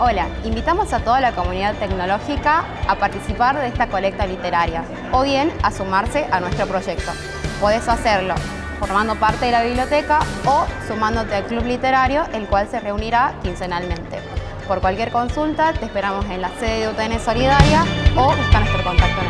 Hola, invitamos a toda la comunidad tecnológica a participar de esta colecta literaria o bien a sumarse a nuestro proyecto. Podés hacerlo formando parte de la biblioteca o sumándote al club literario, el cual se reunirá quincenalmente. Por cualquier consulta, te esperamos en la sede de UTN Solidaria o busca nuestro contacto en